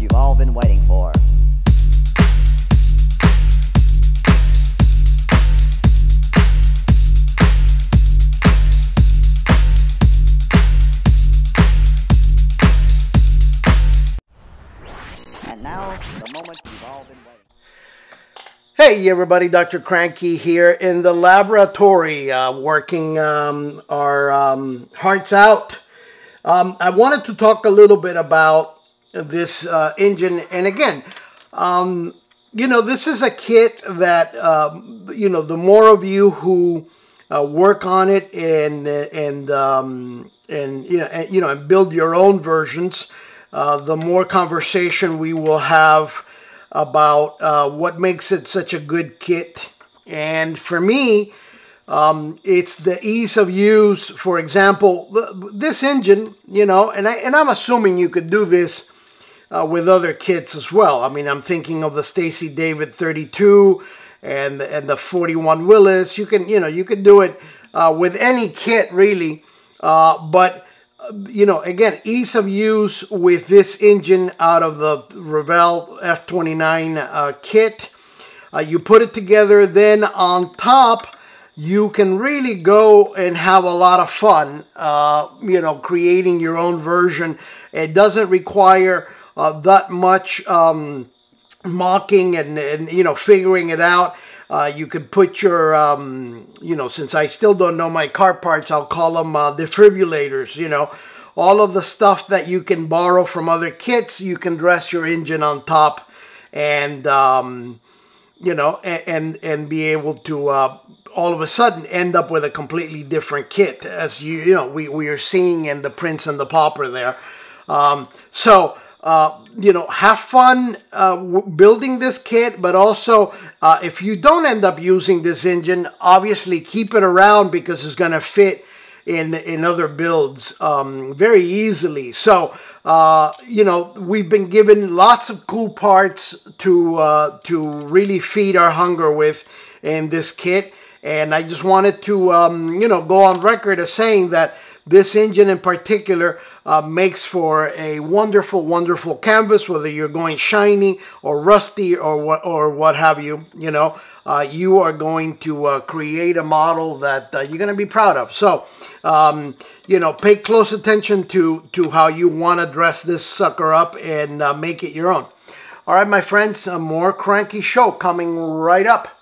you've all been waiting for. And now, the moment you've all been waiting Hey everybody, Dr. Cranky here in the laboratory uh, working um, our um, hearts out. Um, I wanted to talk a little bit about this uh, engine and again, um, you know, this is a kit that, um, you know, the more of you who uh, work on it and, and, um, and, you know, and, you know, and build your own versions, uh, the more conversation we will have about uh, what makes it such a good kit. And for me, um, it's the ease of use. For example, this engine, you know, and I and I'm assuming you could do this uh, with other kits as well. I mean, I'm thinking of the Stacey David 32 and and the 41 Willys. You can, you know, you can do it uh, with any kit really, uh, but you know, again, ease of use with this engine out of the Revell F29 uh, kit. Uh, you put it together, then on top, you can really go and have a lot of fun, uh, you know, creating your own version. It doesn't require uh, that much um, mocking and, and, you know, figuring it out. Uh, you could put your, um, you know, since I still don't know my car parts, I'll call them uh, defibrillators, you know. All of the stuff that you can borrow from other kits, you can dress your engine on top and, um, you know, and, and, be able to uh, all of a sudden end up with a completely different kit as you, you know, we, we are seeing in the Prince and the Pauper there. Um, so, uh, you know, have fun uh, building this kit, but also uh, if you don't end up using this engine, obviously keep it around because it's going to fit in in other builds um, very easily. So uh, you know we've been given lots of cool parts to uh, to really feed our hunger with in this kit, and I just wanted to um, you know go on record as saying that this engine in particular uh, makes for a wonderful, wonderful canvas, whether you're going shiny or rusty or what, or what have you, you know, uh, you are going to uh, create a model that uh, you're going to be proud of. So, um, you know, pay close attention to, to how you want to dress this sucker up and uh, make it your own. All right, my friends, a more cranky show coming right up.